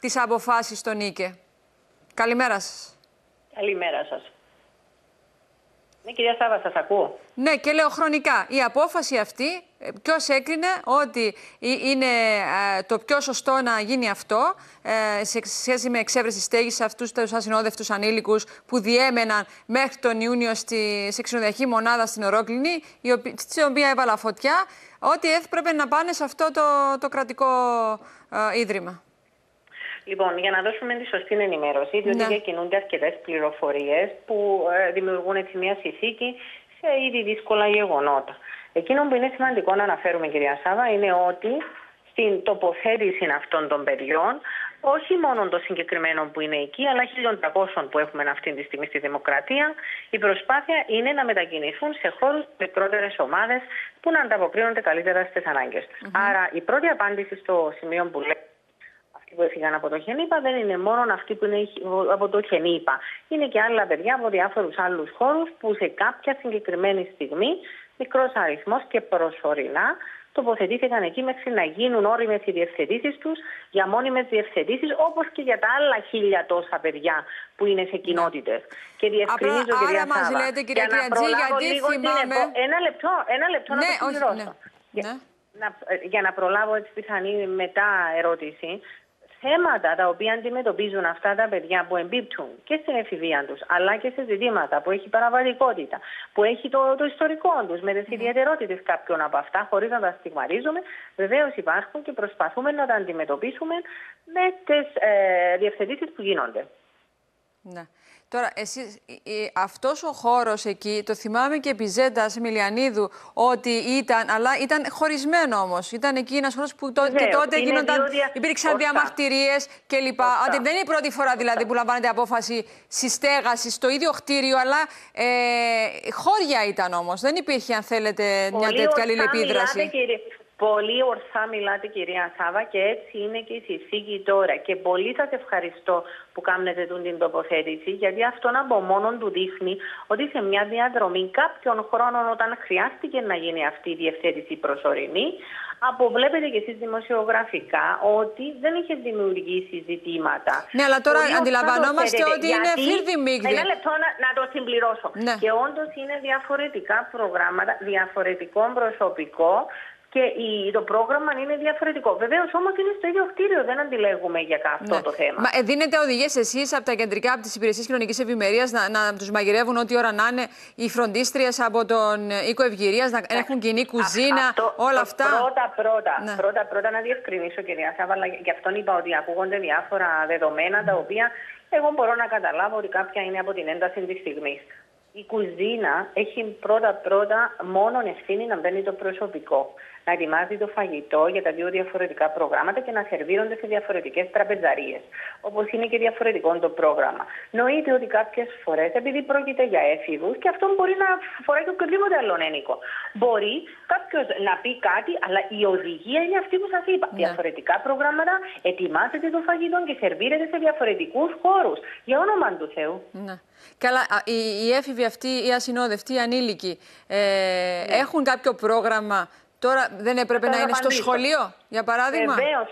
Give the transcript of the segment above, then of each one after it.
τις αποφάσεις των ΙΚΕ. Καλημέρα σας. Καλημέρα σας. Ναι, κυρία Σάβα, σας ακούω. Ναι, και λέω χρονικά. Η απόφαση αυτή, ε, ποιος έκρινε ότι είναι ε, το πιο σωστό να γίνει αυτό ε, σε σχέση με εξέβρεση στέγης σε αυτούς τους ασυνόδευτους ανήλικους που διέμεναν μέχρι τον Ιούνιο στη, σε ξενοδοχή μονάδα στην Ορόκληνη, στην οποία έβαλα φωτιά, ότι έπρεπε να πάνε σε αυτό το, το κρατικό ίδρυμα. Λοιπόν, για να δώσουμε τη σωστή ενημέρωση, διότι ναι. διακινούνται αρκετές πληροφορίες που ε, δημιουργούν έτσι μια συνθήκη σε ήδη δύσκολα γεγονότα. Εκείνο που είναι σημαντικό να αναφέρουμε, κυρία Σάβα, είναι ότι στην τοποθέτηση αυτών των παιδιών, όχι μόνο των συγκεκριμένων που είναι εκεί, αλλά 1.300 που έχουμε αυτή τη στιγμή στη Δημοκρατία, η προσπάθεια είναι να μετακινηθούν σε χώρους μικρότερες ομάδες που να ανταποκρίνονται καλύτερα στις ανάγκες τους. Άρα, η πρώτη απάντηση στο σημείο που λέει που έφυγαν από το Χενίπα δεν είναι μόνο αυτοί που είναι από το Χενίπα. Είναι και άλλα παιδιά από διάφορους άλλους χώρους που σε κάποια συγκεκριμένη στιγμή, μικρός αριθμός και προσωρινά, τοποθετήθηκαν εκεί μέχρι να γίνουν όριμες οι διευθετήσεις τους για μόνιμες διευθετήσεις, όπως και για τα άλλα χίλια τόσα παιδιά που είναι σε κοινότητες. Ναι. Και διευκρινίζω, Άρα, κυρία Σάβα, λέτε, κυρία για να γιατί λίγο θυμάμαι... Ένα λεπτό, ένα λεπτό ναι, να το συμπληρώσω. Ναι. Για, ναι. να, για να προλάβω έτσι πιθανή μετά ερώτηση, θέματα τα οποία αντιμετωπίζουν αυτά τα παιδιά που εμπίπτουν και στην εφηβεία τους, αλλά και σε ζητήματα που έχει παραβατικότητα, που έχει το, το ιστορικό τους, με τις ιδιαιτερότητες κάποιων από αυτά, χωρίς να τα στιγματίζουμε, βεβαίως υπάρχουν και προσπαθούμε να τα αντιμετωπίσουμε με τις ε, διευθετήσεις που γίνονται. Ναι. Τώρα, εσείς, αυτός ο χώρος εκεί, το θυμάμαι και επί Ζέντας Μιλιανίδου, ότι ήταν, αλλά ήταν χωρισμένο όμως. Ήταν εκεί ένας χώρος που το, και τότε γίνονταν, δια... υπήρξαν διαμαρτυρίες κλπ. Ότι δεν είναι η πρώτη φορά δηλαδή που λαμβάνεται απόφαση συστέγασης στο ίδιο κτίριο, αλλά ε, χώρια ήταν όμως. Δεν υπήρχε, αν θέλετε, μια τέτοια αλληλεπίδραση. Πολύ ορθά μιλάτε κυρία Σάβα και έτσι είναι και η συζήτηση τώρα. Και πολύ σας ευχαριστώ που κάνετε την τοποθέτηση γιατί αυτόν από μόνον του δείχνει ότι σε μια διαδρομή κάποιων χρόνων όταν χρειάστηκε να γίνει αυτή η διευθέτηση προσωρινή αποβλέπετε και εσείς δημοσιογραφικά ότι δεν είχε δημιουργήσει ζητήματα. Ναι, αλλά τώρα Πολύ αντιλαμβανόμαστε ότι είναι φίρδι μίγδι. Ένα λεπτό να, να το συμπληρώσω. Ναι. Και όντως είναι διαφορετικά προγράμματα, διαφορετικό προσωπικό και η, το πρόγραμμα είναι διαφορετικό. Βεβαίως όμως είναι στο ίδιο κτίριο, δεν αντιλέγουμε για αυτό ναι. το θέμα. Μα ε, δίνετε οδηγίες εσείς από τα κεντρικά, από τις υπηρεσίες κοινωνικής ευημερίας να, να τους μαγειρεύουν ό,τι ώρα να είναι οι φροντίστριες από τον οίκο ευγυρίας, να ναι. έχουν κοινή κουζίνα, αυτό, όλα αυτά. Πρώτα, πρώτα, ναι. πρώτα, πρώτα να διευκρινίσω, κυρία Σάβα, αλλά γι' αυτόν είπα ότι ακούγονται διάφορα δεδομένα τα οποία εγώ μπορώ να καταλάβω ότι κάποια είναι από την ένταση της στιγμής. Η κουζίνα έχει πρώτα-πρώτα μόνο ευθύνη να μπαίνει το προσωπικό να ετοιμάζει το φαγητό για τα δύο διαφορετικά προγράμματα και να σερβίρονται σε διαφορετικές τραπεζαρίες. Όπως είναι και διαφορετικό το πρόγραμμα. Νοείται ότι κάποιες φορές, επειδή πρόκειται για έφηβους, και αυτό μπορεί να φοράει και οποιοδήποτε άλλο ένικο, μπορεί κάποιος να πει κάτι, αλλά η οδηγία είναι αυτή που σας είπα. Ναι. Διαφορετικά προγράμματα, ετοιμάζεται το φαγητό και σερβίρεται σε διαφορετικούς χώρους. Για όνομα του Θεού. Ναι. Καλά, οι, οι έφηβοι αυτοί, οι ασυνόδευτοι, οι ανήλικοι, ε, ναι. έχουν κάποιο πρόγραμμα; Τώρα δεν έπρεπε να είναι στο σχολείο, για παράδειγμα; Βεβαίως,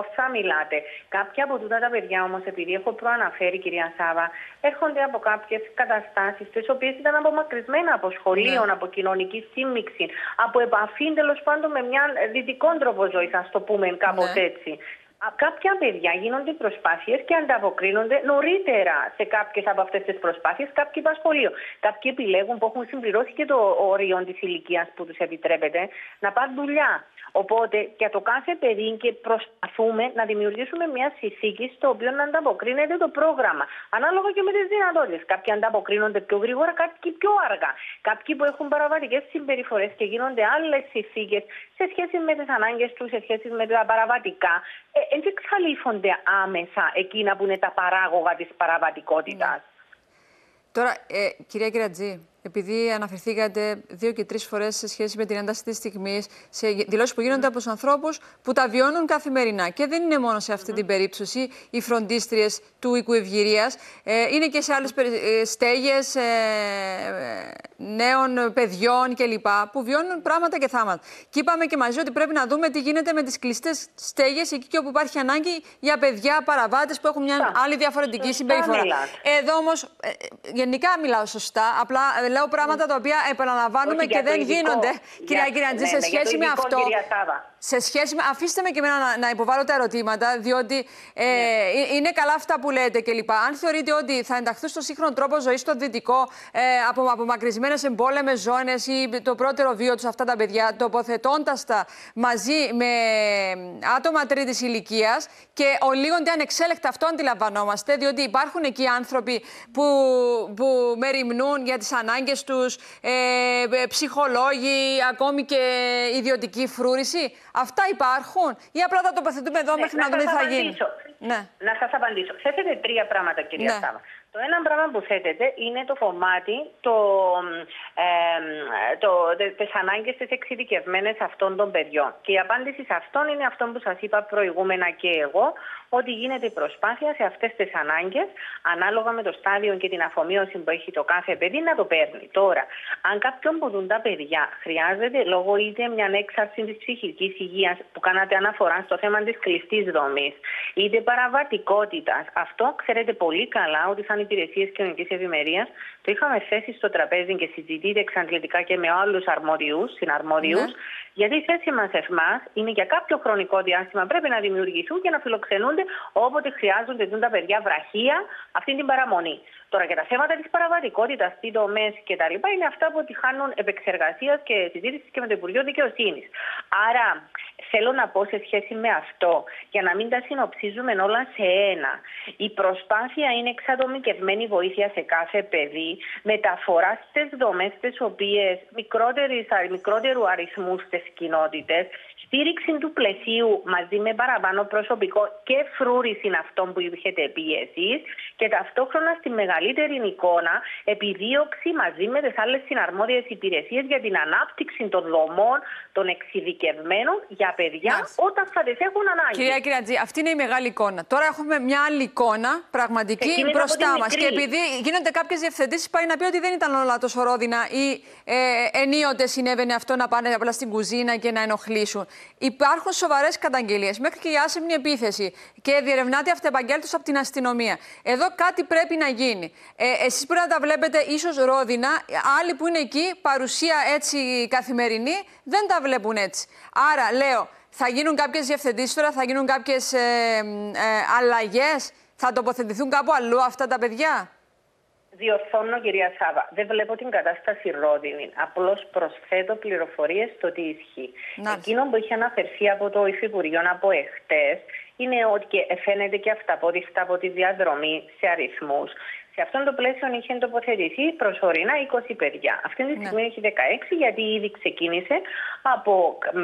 ορθά μιλάτε. Κάποια από τούτα τα παιδιά όμως, επειδή έχω προαναφέρει, κυρία Σάβα, έρχονται από κάποιες καταστάσεις, τις οποίες ήταν απομακρυσμένα από σχολείο, ναι. από κοινωνική σύμμιξη, από επαφή τέλος πάντων με μια δυτικό τρόπο ζωής, ας το πούμε κάπως ναι. έτσι. Κάποια παιδιά γίνονται προσπάθειες και ανταποκρίνονται νωρίτερα σε κάποιες από αυτές τις προσπάθειες. Κάποιοι πάνε σχολείο. Κάποιοι επιλέγουν που έχουν συμπληρώσει και το όριο της ηλικίας που τους επιτρέπεται να πάνε δουλειά. Οπότε για το κάθε παιδί και προσπαθούμε να δημιουργήσουμε μια συνθήκη στο οποίο να ανταποκρίνεται το πρόγραμμα. Ανάλογα και με τις δυνατότητες. Κάποιοι ανταποκρίνονται πιο γρήγορα, κάποιοι πιο αργά. Κάποιοι που έχουν παραβατικές συμπεριφορές και γίνονται άλλες συνθήκες σε σχέση με τις ανάγκες τους, σε σχέση με τα παραβατικά. Ε, δεν εξαλείφονται άμεσα εκείνα που είναι τα παράγωγα της παραβατικότητας. Τώρα, ε, κυρία Κυρατζή, επειδή αναφερθήκατε δύο και τρεις φορές σε σχέση με την ένταση της στιγμής, σε δηλώσεις που γίνονται από τους ανθρώπους που τα βιώνουν καθημερινά. Και δεν είναι μόνο σε αυτή την περίπτωση οι φροντίστριες του οίκου ευγυρίας, ε, είναι και σε άλλες στέγες ε, νέων παιδιών κλπ. που βιώνουν πράγματα και θάματα. Και είπαμε και μαζί ότι πρέπει να δούμε τι γίνεται με τις κλειστές στέγες εκεί και όπου υπάρχει ανάγκη για παιδιά παραβάτες που έχουν μια άλλη διαφορετική συμπεριφορά. Εδώ όμως, ε, γενικά μιλάω σωστά. Απλά λέω πράγματα τα οποία επαναλαμβάνουμε και δεν γίνονται. Κυρία Κυριαντζή, σε σχέση με αυτό σε σχέση με. Αφήστε με και εμένα να, να υποβάλω τα ερωτήματα, διότι ε, ναι. ε, είναι καλά αυτά που λέτε κλπ. Αν θεωρείτε ότι θα ενταχθούν στο σύγχρονο τρόπο ζωής στο δυτικό, ε, από απομακρυσμένες εμπόλεμες ζώνες ή το πρώτερο βίο τους αυτά τα παιδιά, τοποθετώντας τα μαζί με άτομα τρίτης ηλικίας και ολίγονται ανεξέλεκτα, αυτό αντιλαμβανόμαστε, διότι υπάρχουν εκεί άνθρωποι που, που μεριμνούν για τις ανάγκες τους, ε, ε, ψυχολόγοι, ακόμη και ιδιωτική φρούρηση. Αυτά υπάρχουν ή απλά θα τοποθετούμε εδώ ναι, μέχρι να, δούμε τι θα γίνει. Ναι. Να σας απαντήσω. Θέσετε τρία πράγματα κυρία ναι. Σάβα. Το ένα πράγμα που θέτεται είναι το κομμάτι το, ε, το, τις ανάγκες τις εξειδικευμένες αυτών των παιδιών. Και η απάντηση σε αυτόν είναι αυτό που σας είπα προηγούμενα και εγώ, ότι γίνεται προσπάθεια σε αυτές τις ανάγκες, ανάλογα με το στάδιο και την αφομοίωση που έχει το κάθε παιδί, να το παίρνει. Τώρα, αν κάποιον που δουν τα παιδιά χρειάζεται λόγω είτε μια έξαρση της ψυχικής υγείας που κάνατε αναφορά στο θέμα της κλειστής δομής, είτε παραβατικότητας, αυτό ξέρετε πολύ καλά ότι σαν υπηρεσίες κοινωνικής ευημερίας το είχαμε θέσει στο τραπέζι και συζητείται εξαντλητικά και με άλλους αρμόδιους, συναρμόδιους, ναι. γιατί η θέση μας εμά είναι για κάποιο χρονικό διάστημα πρέπει να δημιουργηθούν και να φιλοξενούνται όποτε χρειάζονται δουν τα παιδιά βραχία αυτή την παραμονή. Τώρα για τα θέματα της παραβατικότητας, τι δομέ κτλ. είναι αυτά που τη χάνουν επεξεργασίας και συζήτησης και με το Υπουργείο Δικαιοσύνης. Άρα θέλω να πω σε σχέση με αυτό, για να μην τα συνοψίζουμε όλα σε ένα. Η προσπάθεια είναι εξατομικευμένη βοήθεια σε κάθε παιδί, μεταφορά στις δομές τι οποίες μικρότερου αριθμού στις κοινότητες, στήριξη του πλαισίου μαζί με παραπάνω προσωπικό και φρούρηση αυτών που έχετε πει εσείς και ταυτόχρονα στη μεγαλύτερη εικόνα επιδίωξη μαζί με τις άλλες συναρμόδιες υπηρεσίες για την ανάπτυξη των δομών των εξειδικευμένων για παιδιά όταν θα τις έχουν ανάγκη. Κυρία Κυριατζή, αυτή είναι η μεγάλη εικόνα. Τώρα έχουμε μια άλλη εικόνα πραγματική μπροστά μας. Και επειδή γίνονται κάποιες διευθετήσεις, πάει να πει ότι δεν ήταν όλα τόσο ρόδινα ή ε, ενίοτε συνέβαινε αυτό να πάνε απλά στην κουζίνα και να ενοχλήσουν. Υπάρχουν σοβαρές καταγγελίες, μέχρι και η άσημνη επίθεση και διερευνάται αυτεπαγγέλτος από την αστυνομία. Εδώ κάτι πρέπει να γίνει. Ε, Εσείς πρέπει να τα βλέπετε ίσως ρόδινα. Άλλοι που είναι εκεί, παρουσία έτσι καθημερινή, δεν τα βλέπουν έτσι. Άρα λέω, θα γίνουν κάποιες διευθετήσεις τώρα, θα γίνουν κάποιες ε, ε, αλλαγές, θα τοποθετηθούν κάπου αλλού αυτά τα παιδιά; Διορθώνω, κυρία Σάβα. Δεν βλέπω την κατάσταση ρόδινη. Απλώς προσθέτω πληροφορίες στο τι ισχύει. Να. Εκείνο που έχει αναφερθεί από το Υφυπουργείο από εχθές είναι ότι και φαίνεται και αυτά από τη διαδρομή σε αριθμούς σε αυτόν το πλαίσιο είχε τοποθετηθεί προσωρινά 20 παιδιά. Αυτή τη ναι. στιγμή ναι. έχει 16 γιατί ήδη ξεκίνησε από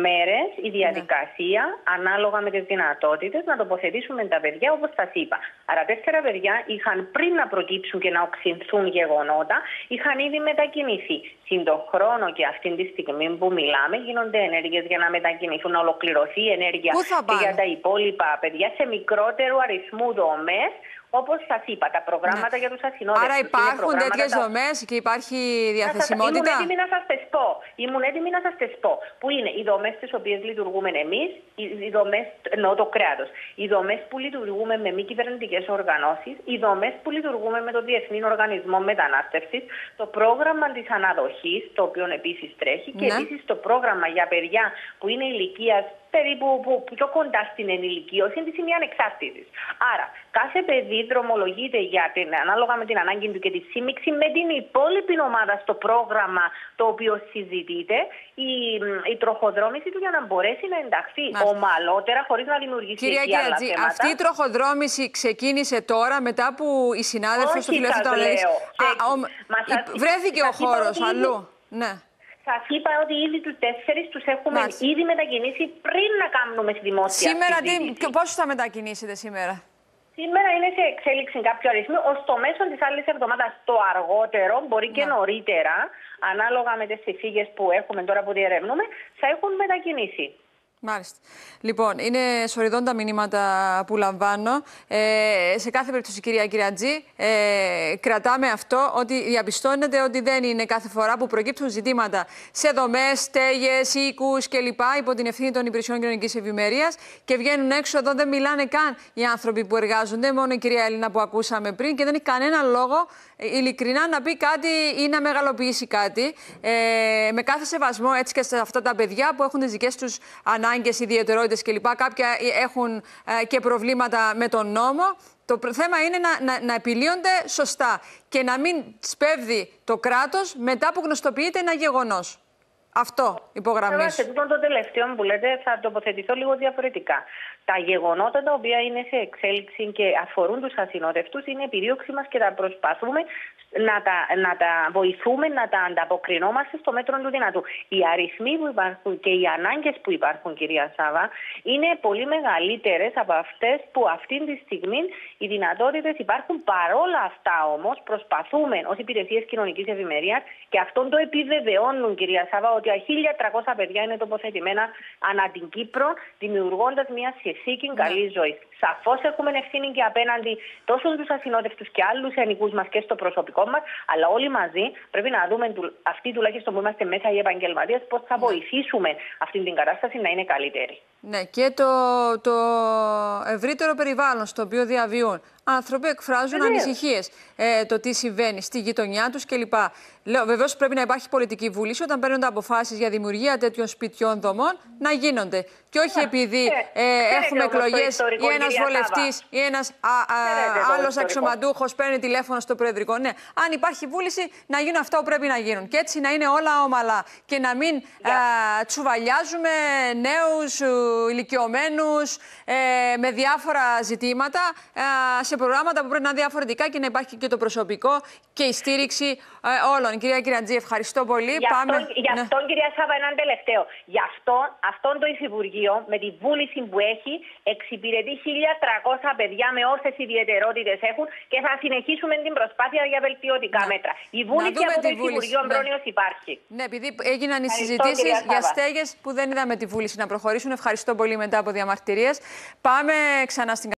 μέρες η διαδικασία ναι. ανάλογα με τις δυνατότητες να τοποθετήσουμε τα παιδιά όπως σας είπα. Άρα τέσσερα παιδιά είχαν πριν να προκύψουν και να οξυνθούν γεγονότα, είχαν ήδη μετακινηθεί. Συν τον χρόνο και αυτή τη στιγμή που μιλάμε γίνονται ενέργειες για να μετακινηθούν, να ολοκληρωθεί η ενέργεια και για τα υπόλοιπα παιδιά σε μικρότερου αριθμού δομές Όπως σας είπα, τα προγράμματα ναι. για τους ασυνόδευτους. Άρα υπάρχουν τέτοιες τα... δομές και υπάρχει διαθεσιμότητα; Ήμουν έτοιμη να σας τι πω. Ήμουν έτοιμη να σας τι πω. Που είναι οι δομές τις οποίες λειτουργούμε εμείς, οι δομές, εννοώ το κράτος, οι δομές που λειτουργούμε με μη κυβερνητικές οργανώσεις, οι δομές που λειτουργούμε με το Διεθνή Οργανισμό Μετανάστευσης, το πρόγραμμα της αναδοχής, το οποίο επίσης τρέχει, και ναι. επίσης το πρόγραμμα για παιδιά που είναι ηλικίας περίπου που, πιο κοντά στην ενηλικίωση τη σημεία ανεξάρτητης. Άρα, κάθε παιδί δρομολογείται για την, ανάλογα με την ανάγκη του και τη σύμμιξη με την υπόλοιπη ομάδα στο πρόγραμμα το οποίο συζητείται, η, η τροχοδρόμηση του για να μπορέσει να ενταχθεί Μάλιστα. ομαλότερα χωρίς να δημιουργήσει Κυρία άλλα θέματα. Αυτή η τροχοδρόμηση ξεκίνησε τώρα μετά που οι συνάδελφοι στο φιλελεύθερο Βρέθηκε ο χώρος αλλού. Ναι. Σας είπα ότι ήδη του τέσσερις τους έχουμε Μάλιστα. ήδη μετακινήσει πριν να κάνουμε τη δημόσια Σήμερα, τι, πόσους θα μετακινήσετε σήμερα; Σήμερα είναι σε εξέλιξη κάποιο αριθμό. Ω το μέσο της άλλης εβδομάδας, το αργότερο, μπορεί και ναι. νωρίτερα, ανάλογα με τις συνθήκε που έχουμε τώρα που διερευνούμε, θα έχουν μετακινήσει. Μάλιστα. Λοιπόν, είναι σοριδών τα μηνύματα που λαμβάνω. Ε, σε κάθε περίπτωση, κυρία Κυριατζή, ε, κρατάμε αυτό ότι διαπιστώνεται ότι δεν είναι κάθε φορά που προκύπτουν ζητήματα σε δομές, στέγες, οίκους κλπ. υπό την ευθύνη των υπηρεσιών κοινωνικής ευημερίας και βγαίνουν έξω εδώ, δεν μιλάνε καν οι άνθρωποι που εργάζονται, μόνο η κυρία Έλληνα που ακούσαμε πριν και δεν έχει κανένα λόγο ειλικρινά να πει κάτι ή να μεγαλοποιήσει κάτι. Ε, με κάθε σεβασμό έτσι και σε αυτά τα παιδιά που έχουν τις δικές τους ανάγκες, ιδιαιτερότητες κλπ. Κάποια έχουν ε, και προβλήματα με τον νόμο. Το θέμα είναι να, να, να επιλύονται σωστά και να μην σπέβδει το κράτος μετά που γνωστοποιείται ένα γεγονός. Αυτό υπογραμμίζω. Σε τούτο το τελευταίο που λέτε θα τοποθετηθώ λίγο διαφορετικά. Τα γεγονότα τα οποία είναι σε εξέλιξη και αφορούν τους ασυνόδευτους είναι επιδίωξη μας και τα προσπαθούμε να τα, να τα βοηθούμε, να τα ανταποκρινόμαστε στο μέτρο του δυνατού. Οι αριθμοί που υπάρχουν και οι ανάγκες που υπάρχουν, κυρία Σάβα, είναι πολύ μεγαλύτερες από αυτές που αυτή τη στιγμή οι δυνατότητες υπάρχουν. Παρόλα αυτά όμως, προσπαθούμε ως υπηρεσίες κοινωνικής ευημερίας και αυτόν το επιβεβαιώνουν, κυρία Σάβα, ότι 1.300 παιδιά είναι τοποθετημένα ανά την Κύπρο, δημιουργώντας μια συνθήκη ναι. καλή ζωή. Σαφώς έχουμε ευθύνη και απέναντι τόσο στους ασυνόδευτους και άλλους ενικούς μας και στο προσωπικό μας, αλλά όλοι μαζί πρέπει να δούμε αυτοί τουλάχιστον που είμαστε μέσα οι επαγγελματίες πώς θα ναι. βοηθήσουμε αυτή την κατάσταση να είναι καλύτερη. Ναι, και το, το ευρύτερο περιβάλλον στο οποίο διαβιούν άνθρωποι εκφράζουν ανησυχίες ε, το τι συμβαίνει στη γειτονιά τους κλπ. Λέω, βεβαίως πρέπει να υπάρχει πολιτική βούληση όταν παίρνονται αποφάσεις για δημιουργία τέτοιων σπιτιών δομών να γίνονται. Και όχι επειδή ε, έχουμε εκλογές ή ένας βολευτής ή ένας άλλος αξιωματούχος παίρνει τηλέφωνο στο Προεδρικό. Ναι, αν υπάρχει βούληση να γίνουν αυτά που πρέπει να γίνουν. Και έτσι να είναι όλα ομαλά. Και να μην yeah. τσουβαλιάζουμε νέους ηλικιωμένους ε, με διάφορα ζητήματα σε προγράμματα που πρέπει να είναι διαφορετικά και να υπάρχει και το προσωπικό και η στήριξη ε, όλων. Κυρία Κυριαντζή, ευχαριστώ πολύ. Γι' Πάμε... γι αυτό, ναι. κυρία Σάβα, έναν τελευταίο. Γι' αυτό, αυτό το Υφυπουργείο, με τη βούληση που έχει, εξυπηρετεί 1.300 παιδιά με όσες ιδιαιτερότητες έχουν και θα συνεχίσουμε την προσπάθεια για βελτιωτικά να. μέτρα. Η βούληση από το Υφυπουργείο ναι. Μπρόνιος υπάρχει. Ναι, επειδή έγιναν οι συζητήσεις για στέγες που δεν είδαμε τη βούληση να προχωρήσουν. Ευχαριστώ πολύ μετά από διαμαρτυρίες. Πάμε ξανά στην